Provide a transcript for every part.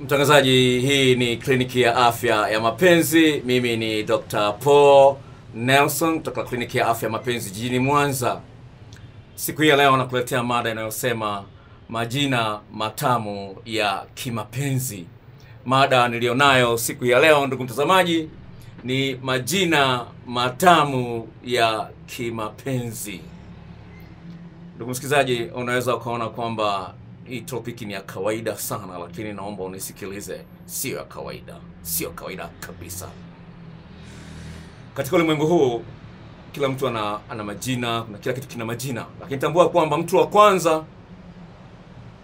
Mtangazaji, hii ni kliniki ya afya ya mapenzi. Mimi ni Dr. Paul Nelson kutoka kliniki ya afya ya mapenzi jijini Mwanza. Siku hii ya leo nakuletea mada inayosema majina matamu ya kimapenzi. Mada niliyonayo siku ya leo, ndugu mtazamaji, ni majina matamu ya kimapenzi. Ndugu msikilizaji, unaweza ukaona kwamba hii topic ni ya kawaida sana, lakini naomba unisikilize, sio ya kawaida, sio kawaida kabisa. Katika ulimwengu huu kila mtu ana, ana majina na kila kitu kina majina, lakini tambua kwamba mtu wa kwanza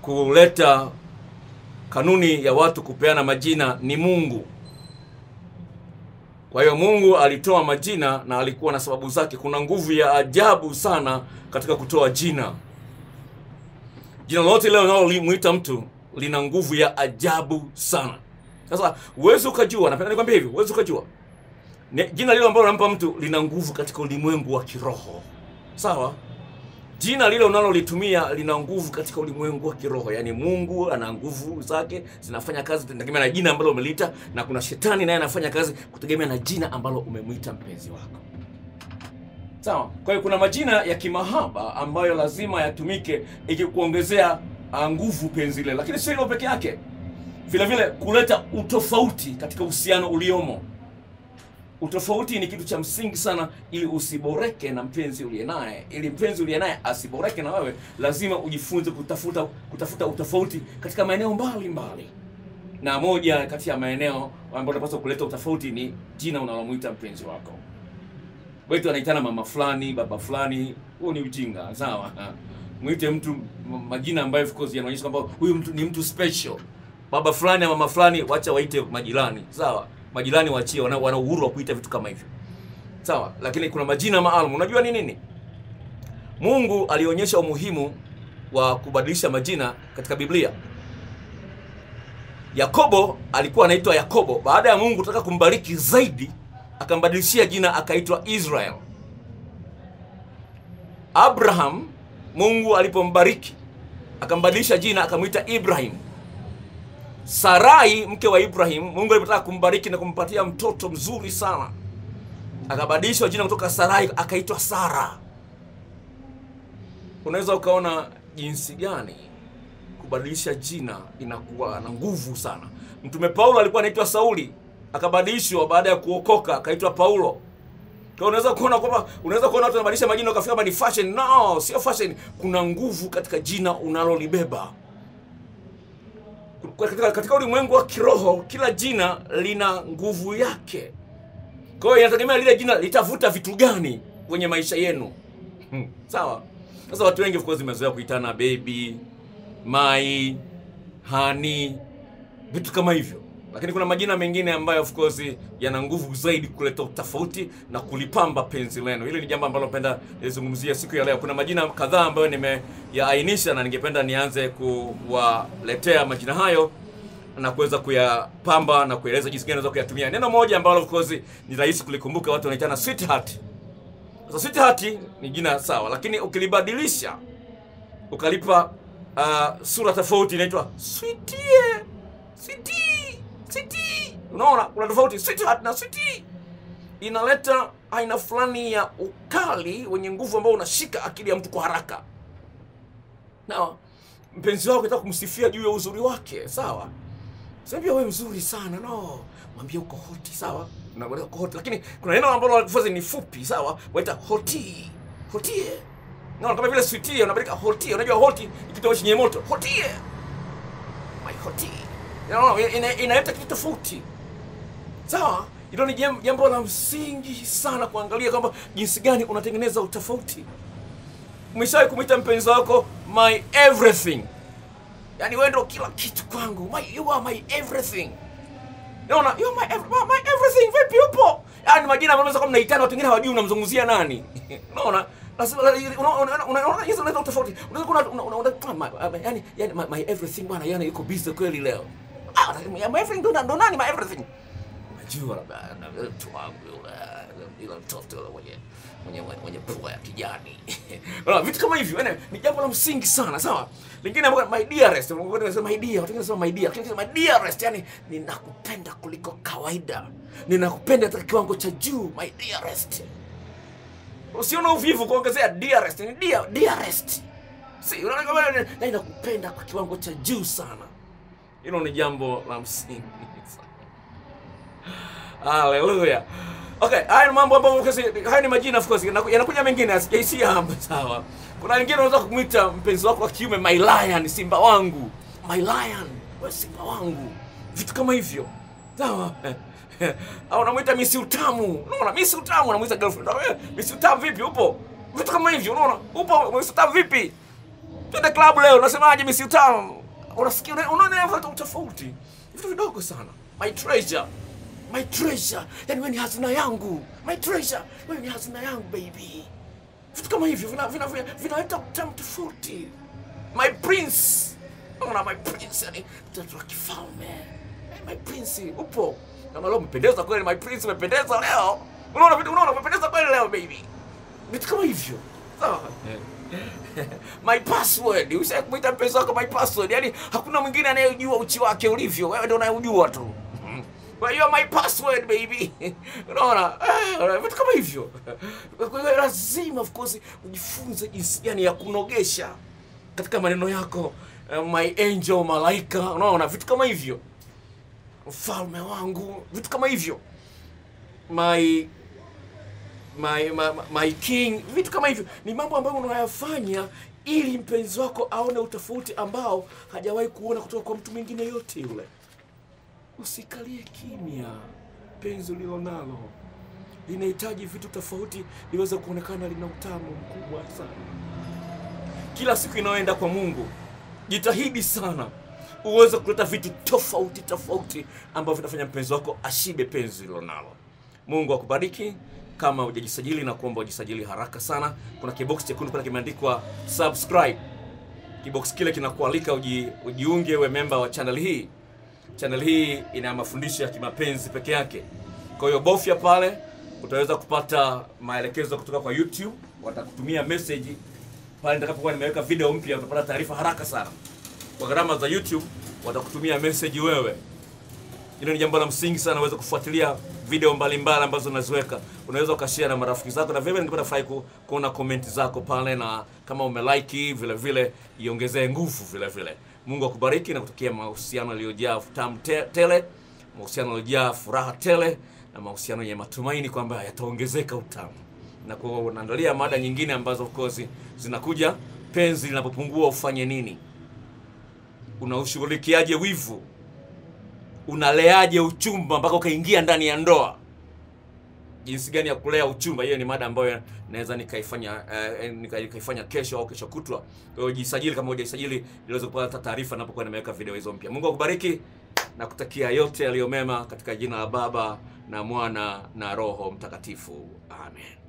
kuleta kanuni ya watu kupeana majina ni Mungu. Kwa hiyo Mungu alitoa majina na alikuwa na sababu zake. Kuna nguvu ya ajabu sana katika kutoa jina. Jina lolote leo unalomwita mtu lina nguvu ya ajabu sana. Sasa huwezi ukajua, napenda nikwambie hivi, huwezi ukajua jina lile ambalo unampa mtu lina nguvu katika ulimwengu wa kiroho, sawa? Jina lile unalolitumia lina nguvu katika ulimwengu wa kiroho, yaani Mungu ana nguvu zake zinafanya kazi kutegemea na jina ambalo umeliita, na kuna shetani naye anafanya kazi kutegemea na jina ambalo umemwita mpenzi wako. Sawa. Kwa hiyo kuna majina ya kimahaba ambayo lazima yatumike ikikuongezea ah, nguvu penzi lile, lakini sio hilo peke yake, vile vile kuleta utofauti katika uhusiano uliomo. Utofauti ni kitu cha msingi sana, ili usiboreke na mpenzi uliye naye. Ili mpenzi uliye naye asiboreke na wewe, lazima ujifunze kutafuta kutafuta utofauti katika maeneo mbalimbali, na moja kati ya maeneo ambayo unapaswa kuleta utofauti ni jina unalomwita mpenzi wako wetu anaitana mama fulani, baba fulani, huo ni ujinga. Sawa, mwite mtu majina ambayo of course yanaonyesha kwamba huyu mtu ni mtu special. Baba fulani na mama fulani, wacha waite majirani. Sawa, majirani waachie, wana, wana uhuru wa kuita vitu kama hivyo. Sawa, lakini kuna majina maalum. Unajua ni nini? Mungu alionyesha umuhimu wa kubadilisha majina katika Biblia. Yakobo alikuwa anaitwa Yakobo. Baada ya Mungu kutaka kumbariki zaidi, akambadilishia jina akaitwa Israel. Abraham, Mungu alipombariki akambadilisha jina akamwita Ibrahim. Sarai mke wa Ibrahim, Mungu alipotaka kumbariki na kumpatia mtoto mzuri sana, akabadilishwa jina kutoka Sarai akaitwa Sara. Unaweza ukaona jinsi gani kubadilisha jina inakuwa na nguvu sana. Mtume Paulo alikuwa anaitwa Sauli, akabadilishwa baada ya kuokoka akaitwa Paulo. Kwa unaweza kuona kwamba unaweza kuona watu wanabadilisha majina ukafika kama ni fashion. No, sio fashion. Kuna nguvu katika jina unalolibeba. Katika, katika ulimwengu wa kiroho kila jina lina nguvu yake. Kwa hiyo inategemea lile jina litavuta vitu gani kwenye maisha yenu. Hmm, sawa. Sasa watu wengi of course wamezoea kuitana baby, mai, hani, vitu kama hivyo, lakini kuna majina mengine ambayo of course yana nguvu zaidi kuleta utofauti na kulipamba penzi lenu. Hili ni jambo ambalo napenda nizungumzie siku ya leo. Kuna majina kadhaa ambayo nimeyaainisha na ningependa nianze kuwaletea majina hayo na kuweza kuyapamba na kueleza jinsi gani unaweza kuyatumia. Neno moja ambalo of course ni rahisi kulikumbuka, watu wanaitana sweetheart. Sasa sweetheart ni jina sawa, lakini ukilibadilisha ukalipa uh, sura tofauti inaitwa sweetie, sweetie, sweetie. Unaona kuna tofauti sweetheart na sweetie. Inaleta aina fulani ya ukali wenye nguvu ambao unashika akili ya mtu kwa haraka. Na mpenzi wako anataka kumsifia juu ya uzuri wake, sawa? Sambia wewe mzuri sana, no. Mwambie uko hoti, sawa? Unaona uko hoti, lakini kuna neno ambalo lafuzi ni fupi, sawa? Waita hoti. Hotie. No, kama vile sweetie unabadilika hotie. Unajua hoti ni kitu chenye moto. Hotie. My hotie. No, inaleta kitu tofauti. Sawa? Hilo ni jambo la msingi sana kuangalia kwamba jinsi gani unatengeneza utofauti. Umeshawahi kumwita mpenzi wako my everything? Yaani wewe ndio kila kitu kwangu. My, you are my everything. Unaona, you are my, ev- my, everything. Vipi upo? Yaani majina ambayo unaweza mnaitana watu wengine hawajui unamzungumzia nani. Unaona? Unaona unaona unaweza tofauti. Unaweza kuna una- yani my, my everything bwana, yani yuko busy kweli leo. Ah, my my everything? Najua labda na mtu wangu yule mtoto yule mwenye mwenye mwenye, pua ya kijani. Bora vitu kama hivyo yani ni jambo la msingi sana sawa? Lingine ambalo my dearest my dear wanasema my dear my dearest yani ninakupenda kuliko kawaida. Ninakupenda katika kiwango cha juu my dearest. Usiona uvivu kuongezea dearest ni dear dearest. Si unaona kama ni- kwa kiwango cha juu sana hilo ni jambo la msingi haleluya. Okay haya ni mambo ambayo kasi haya ni majina of course yanakuja mengine asijaisi hapa sawa. Kuna wengine unaweza kumwita mpenzi wako wa kiume my lion simba wangu. My lion wewe simba wangu. Vitu kama hivyo sawa. Au unamwita misi utamu. Unaona misi utamu unamwita girlfriend. "Eh, misi utamu vipi upo? Vitu kama hivyo unaona upo misi utamu vipi? Twende club leo unasemaje misi utamu unasikia una- unaona una, tofauti vitu vidogo sana. My treasure. My treasure. Yani wewe ni hazina yangu. My treasure. Wewe ni hazina yangu baby. Vitu kama hivyo vinaleta vina, vina, vinaleta utamu tofauti. My prince. Unaona my prince yani mtoto wa kifalme. Hey, my prince upo. Kama leo umependeza kweli my prince umependeza leo. Unaona vitu unaona umependeza kweli leo baby. Vitu kama hivyo. Sawa my password. Ushawahi kumwita mpenzi wako my password? Yani hakuna mwingine anayejua uchi wake ulivyo. Wewe ndio unayejua tu. Well, you are my password baby. Unaona? Eh, vitu kama hivyo. Kwa hiyo lazima of course ujifunze jinsi gani ya kunogesha katika maneno yako. Eh, my angel malaika. Unaona? Vitu kama hivyo. Mfalme wangu. Vitu kama hivyo. My my, my, my king. Vitu kama hivyo ni mambo ambayo unayafanya ili mpenzi wako aone utofauti ambao hajawahi kuona kutoka kwa mtu mwingine yote yule. Usikalie kimya penzi ulilonalo linahitaji vitu tofauti liweze kuonekana lina utamu mkubwa sana. Kila siku inayoenda kwa mungu jitahidi sana uweze kuleta vitu tofauti tofauti ambavyo vitafanya mpenzi wako ashibe penzi ulilonalo. mungu akubariki kama hujajisajili na kuomba ujisajili haraka sana. Kuna kibox chekundu pale kimeandikwa subscribe. Kibox kile kinakualika uji, ujiunge uwe memba wa channel hii. Channel hii ina mafundisho ya kimapenzi peke yake. Kwa hiyo bofya pale utaweza kupata maelekezo kutoka kwa youtube. Watakutumia message pale nitakapokuwa nimeweka video mpya utapata taarifa haraka sana. Kwa gharama za youtube watakutumia message wewe hilo ni jambo la msingi sana uweze kufuatilia video mbalimbali ambazo naziweka, unaweza ukashare na marafiki zako na vile ningependa furahi ku, kuona komenti zako pale na kama umelike vile vile iongezee nguvu vile vile. Mungu akubariki na kutokea mahusiano yaliyojaa tamu te, tele mahusiano yaliyojaa furaha tele na mahusiano yenye matumaini kwamba yataongezeka utamu. Na kwa unaandalia mada nyingine ambazo of course zinakuja penzi linapopungua ufanye nini? Unaushughulikiaje wivu unaleaje uchumba mpaka ukaingia ndani ya ndoa? Jinsi gani ya kulea uchumba? Hiyo ni mada ambayo naweza nikaifanya eh, nika- nikaifanya kesho au kesho kutwa. Kwa hiyo jisajili kama hujajisajili ili kupata taarifa napokuwa nimeweka video hizo mpya. Mungu akubariki na kutakia yote yaliyo mema katika jina la baba na mwana na roho mtakatifu. Amen